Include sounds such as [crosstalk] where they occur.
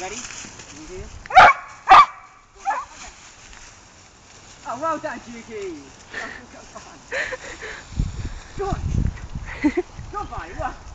Ready? Can you do? Oh, well done, Juki. [laughs] Go on. Go on. Goodbye. Well.